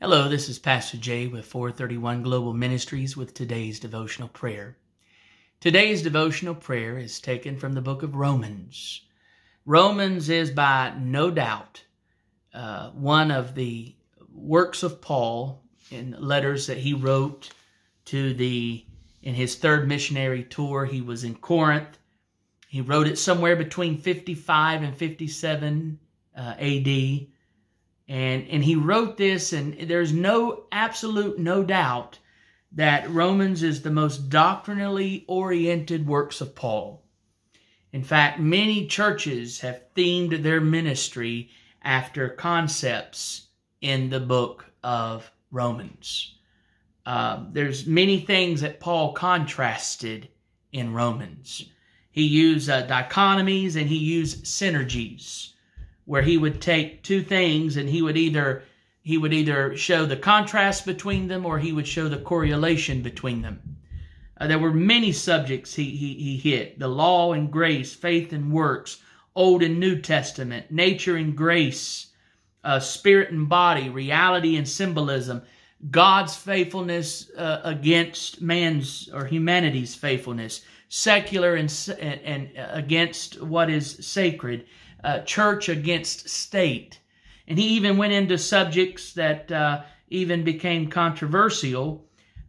Hello, this is Pastor Jay with 431 Global Ministries with today's devotional prayer. Today's devotional prayer is taken from the book of Romans. Romans is by no doubt uh, one of the works of Paul in letters that he wrote to the in his third missionary tour. He was in Corinth. He wrote it somewhere between 55 and 57 uh, AD and, and he wrote this, and there's no absolute no doubt that Romans is the most doctrinally oriented works of Paul. In fact, many churches have themed their ministry after concepts in the book of Romans. Uh, there's many things that Paul contrasted in Romans. He used uh, dichotomies and he used synergies where he would take two things and he would either he would either show the contrast between them or he would show the correlation between them. Uh, there were many subjects he, he, he hit the law and grace, faith and works, Old and New Testament, nature and grace, uh, spirit and body, reality and symbolism, God's faithfulness uh, against man's or humanity's faithfulness, secular and, and, and against what is sacred, uh, church against state. And he even went into subjects that uh, even became controversial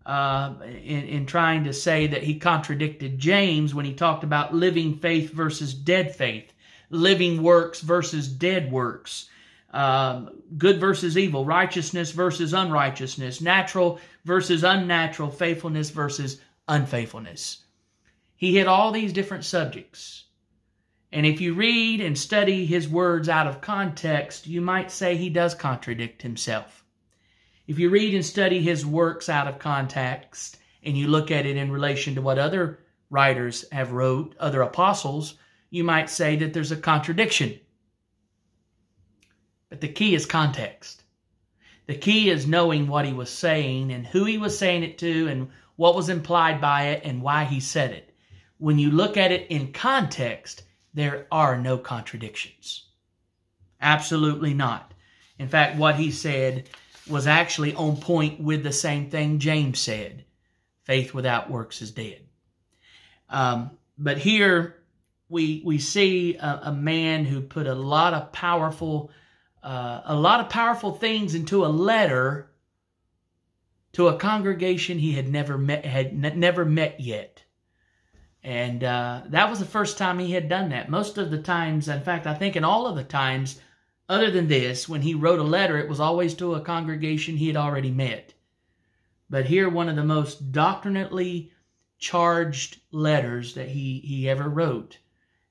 uh, in, in trying to say that he contradicted James when he talked about living faith versus dead faith, living works versus dead works. Um, good versus evil, righteousness versus unrighteousness, natural versus unnatural, faithfulness versus unfaithfulness. He hit all these different subjects. And if you read and study his words out of context, you might say he does contradict himself. If you read and study his works out of context and you look at it in relation to what other writers have wrote, other apostles, you might say that there's a contradiction. But the key is context. The key is knowing what he was saying and who he was saying it to and what was implied by it and why he said it. When you look at it in context, there are no contradictions. Absolutely not. In fact, what he said was actually on point with the same thing James said faith without works is dead. Um, but here we, we see a, a, man who put a lot of powerful uh, a lot of powerful things into a letter to a congregation he had never met had never met yet and uh, that was the first time he had done that. Most of the times, in fact, I think in all of the times, other than this, when he wrote a letter, it was always to a congregation he had already met. But here, one of the most doctrinally charged letters that he, he ever wrote.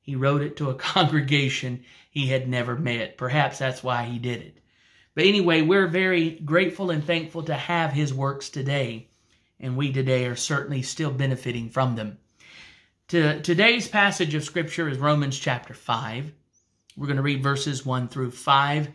He wrote it to a congregation he had never met. Perhaps that's why he did it. But anyway, we're very grateful and thankful to have his works today. And we today are certainly still benefiting from them. To, today's passage of Scripture is Romans chapter 5. We're going to read verses 1 through 5.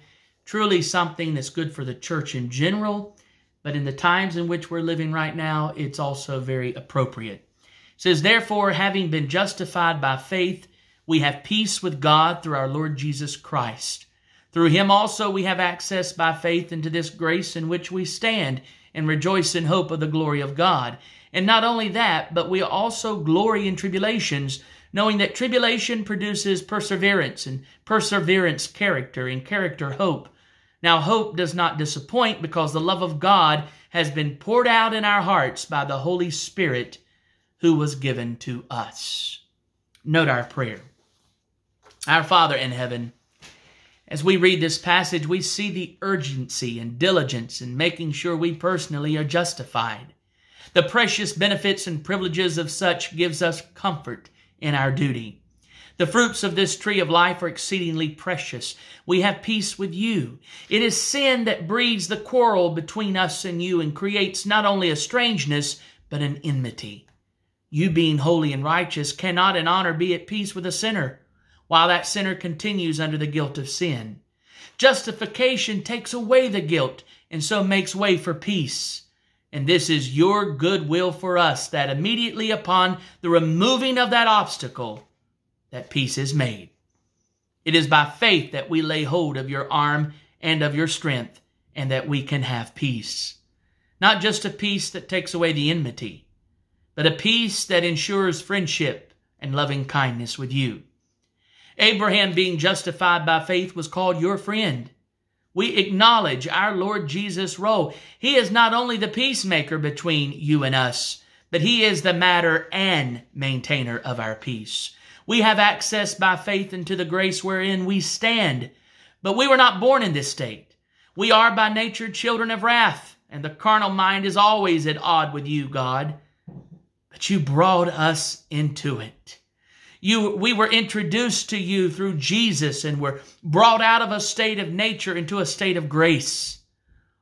Truly something that's good for the church in general, but in the times in which we're living right now, it's also very appropriate. It says, Therefore, having been justified by faith, we have peace with God through our Lord Jesus Christ. Through him also we have access by faith into this grace in which we stand and rejoice in hope of the glory of God. And not only that, but we also glory in tribulations, knowing that tribulation produces perseverance, and perseverance character, and character hope. Now, hope does not disappoint because the love of God has been poured out in our hearts by the Holy Spirit who was given to us. Note our prayer. Our Father in heaven, as we read this passage, we see the urgency and diligence in making sure we personally are justified. The precious benefits and privileges of such gives us comfort in our duty. The fruits of this tree of life are exceedingly precious. We have peace with you. It is sin that breeds the quarrel between us and you and creates not only a strangeness, but an enmity. You being holy and righteous cannot in honor be at peace with a sinner, while that sinner continues under the guilt of sin. Justification takes away the guilt and so makes way for peace. And this is your goodwill for us, that immediately upon the removing of that obstacle, that peace is made. It is by faith that we lay hold of your arm and of your strength, and that we can have peace. Not just a peace that takes away the enmity, but a peace that ensures friendship and loving kindness with you. Abraham, being justified by faith, was called your friend. We acknowledge our Lord Jesus' role. He is not only the peacemaker between you and us, but He is the matter and maintainer of our peace. We have access by faith into the grace wherein we stand, but we were not born in this state. We are by nature children of wrath, and the carnal mind is always at odd with you, God. But you brought us into it. You, we were introduced to you through Jesus and were brought out of a state of nature into a state of grace.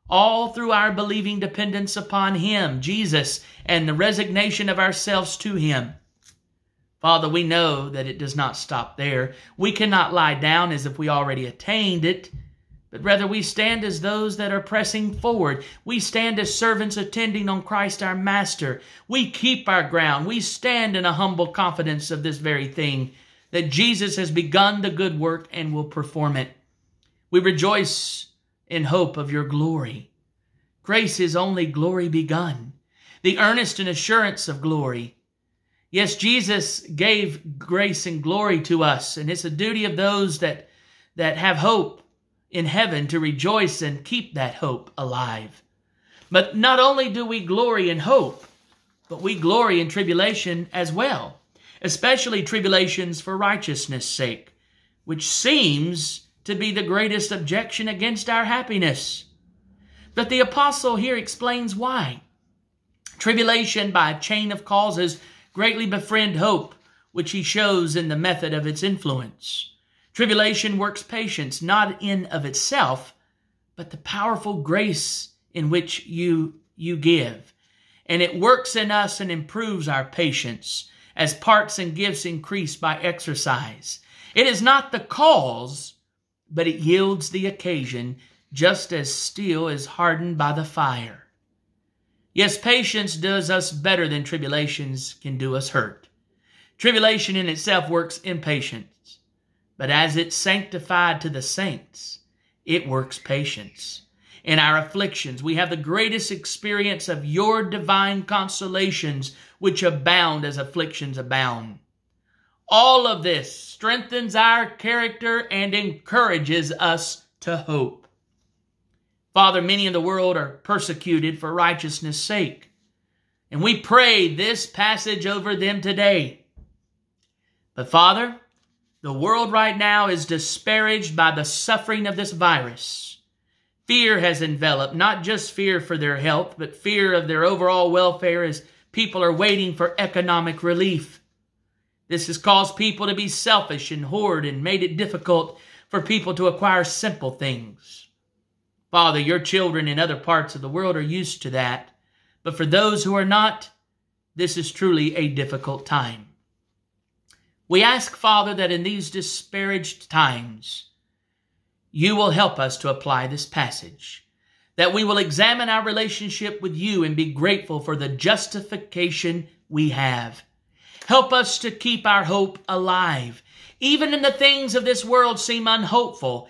All through our believing dependence upon Him, Jesus, and the resignation of ourselves to Him. Father, we know that it does not stop there. We cannot lie down as if we already attained it but rather we stand as those that are pressing forward. We stand as servants attending on Christ our Master. We keep our ground. We stand in a humble confidence of this very thing, that Jesus has begun the good work and will perform it. We rejoice in hope of your glory. Grace is only glory begun, the earnest and assurance of glory. Yes, Jesus gave grace and glory to us, and it's a duty of those that, that have hope in heaven to rejoice and keep that hope alive. But not only do we glory in hope, but we glory in tribulation as well, especially tribulations for righteousness' sake, which seems to be the greatest objection against our happiness. But the apostle here explains why. Tribulation by a chain of causes greatly befriend hope, which he shows in the method of its influence. Tribulation works patience, not in of itself, but the powerful grace in which you, you give. And it works in us and improves our patience as parts and gifts increase by exercise. It is not the cause, but it yields the occasion, just as steel is hardened by the fire. Yes, patience does us better than tribulations can do us hurt. Tribulation in itself works impatience. But as it's sanctified to the saints, it works patience. In our afflictions, we have the greatest experience of your divine consolations, which abound as afflictions abound. All of this strengthens our character and encourages us to hope. Father, many in the world are persecuted for righteousness' sake. And we pray this passage over them today. But Father, the world right now is disparaged by the suffering of this virus. Fear has enveloped, not just fear for their health, but fear of their overall welfare as people are waiting for economic relief. This has caused people to be selfish and hoard and made it difficult for people to acquire simple things. Father, your children in other parts of the world are used to that, but for those who are not, this is truly a difficult time. We ask, Father, that in these disparaged times, you will help us to apply this passage, that we will examine our relationship with you and be grateful for the justification we have. Help us to keep our hope alive. Even in the things of this world seem unhopeful,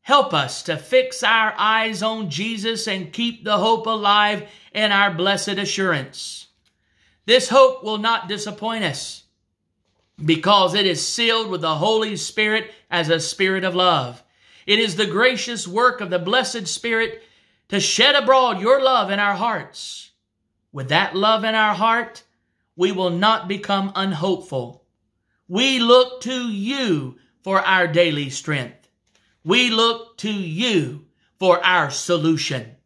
help us to fix our eyes on Jesus and keep the hope alive in our blessed assurance. This hope will not disappoint us because it is sealed with the Holy Spirit as a spirit of love. It is the gracious work of the blessed Spirit to shed abroad your love in our hearts. With that love in our heart, we will not become unhopeful. We look to you for our daily strength. We look to you for our solution,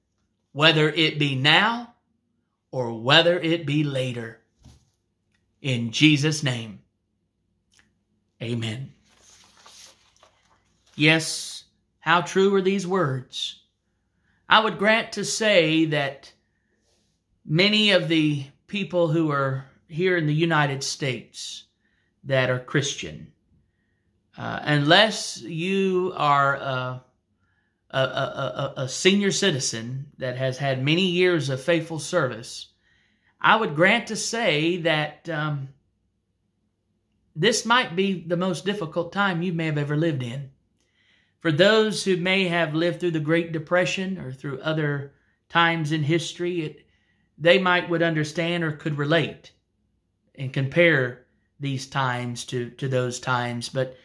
whether it be now or whether it be later. In Jesus' name. Amen. Yes, how true are these words? I would grant to say that many of the people who are here in the United States that are Christian, uh, unless you are a, a, a, a, senior citizen that has had many years of faithful service, I would grant to say that um, this might be the most difficult time you may have ever lived in. For those who may have lived through the Great Depression or through other times in history, it, they might would understand or could relate and compare these times to, to those times. But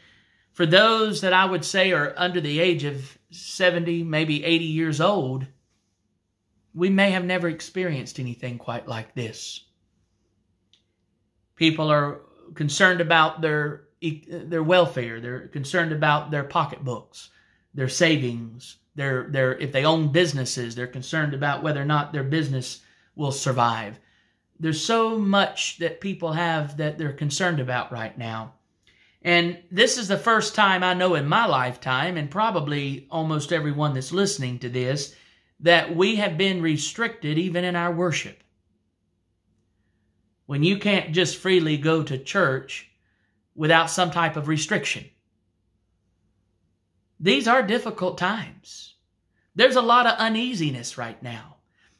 for those that I would say are under the age of 70, maybe 80 years old, we may have never experienced anything quite like this. People are concerned about their their welfare. They're concerned about their pocketbooks, their savings, their their if they own businesses, they're concerned about whether or not their business will survive. There's so much that people have that they're concerned about right now. And this is the first time I know in my lifetime, and probably almost everyone that's listening to this, that we have been restricted even in our worship. When you can't just freely go to church without some type of restriction. These are difficult times. There's a lot of uneasiness right now.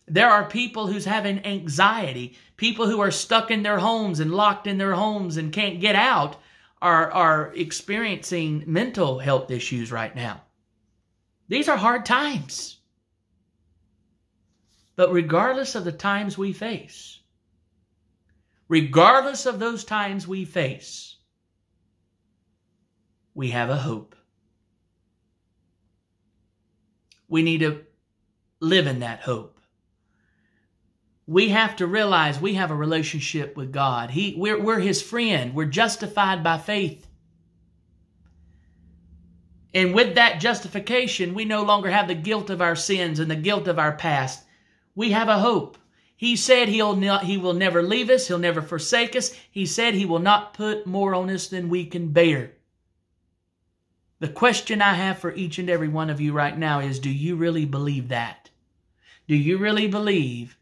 There are people who's having anxiety, people who are stuck in their homes and locked in their homes and can't get out are, are experiencing mental health issues right now. These are hard times. But regardless of the times we face, regardless of those times we face, we have a hope. We need to live in that hope we have to realize we have a relationship with God. He, we're, we're His friend. We're justified by faith. And with that justification, we no longer have the guilt of our sins and the guilt of our past. We have a hope. He said he'll not, he will never leave us. He'll never forsake us. He said he will not put more on us than we can bear. The question I have for each and every one of you right now is, do you really believe that? Do you really believe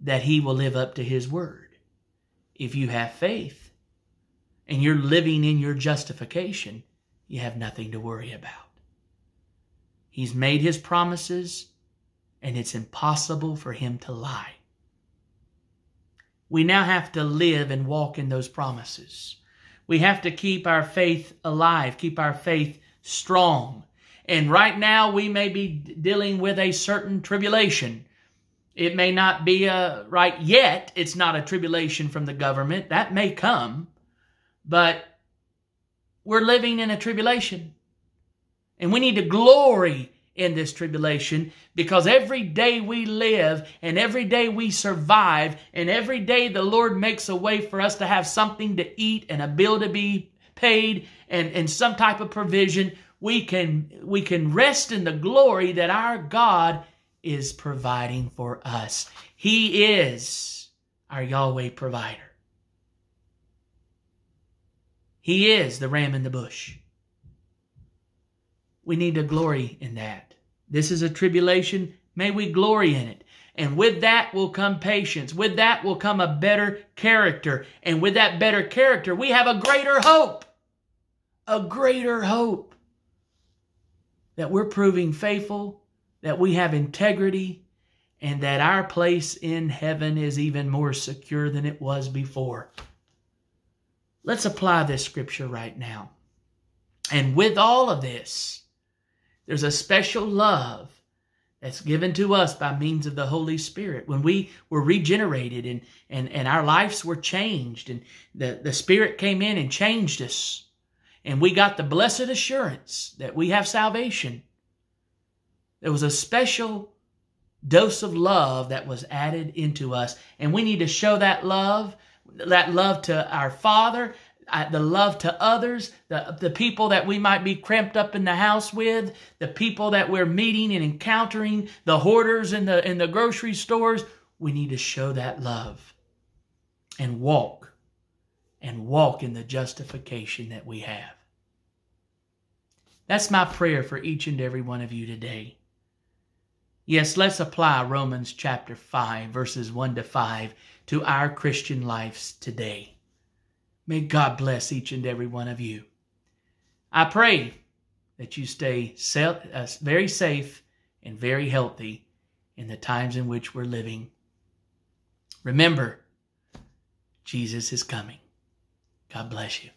that he will live up to his word. If you have faith and you're living in your justification, you have nothing to worry about. He's made his promises and it's impossible for him to lie. We now have to live and walk in those promises. We have to keep our faith alive, keep our faith strong. And right now we may be dealing with a certain tribulation it may not be a right yet. It's not a tribulation from the government. That may come. But we're living in a tribulation. And we need to glory in this tribulation because every day we live and every day we survive and every day the Lord makes a way for us to have something to eat and a bill to be paid and, and some type of provision, we can, we can rest in the glory that our God is providing for us. He is our Yahweh provider. He is the ram in the bush. We need to glory in that. This is a tribulation. May we glory in it. And with that will come patience. With that will come a better character. And with that better character, we have a greater hope. A greater hope that we're proving faithful that we have integrity, and that our place in heaven is even more secure than it was before. Let's apply this scripture right now. And with all of this, there's a special love that's given to us by means of the Holy Spirit. When we were regenerated and, and, and our lives were changed, and the, the Spirit came in and changed us, and we got the blessed assurance that we have salvation. There was a special dose of love that was added into us. And we need to show that love, that love to our Father, uh, the love to others, the, the people that we might be cramped up in the house with, the people that we're meeting and encountering, the hoarders in the, in the grocery stores. We need to show that love and walk and walk in the justification that we have. That's my prayer for each and every one of you today. Yes, let's apply Romans chapter 5, verses 1 to 5 to our Christian lives today. May God bless each and every one of you. I pray that you stay uh, very safe and very healthy in the times in which we're living. Remember, Jesus is coming. God bless you.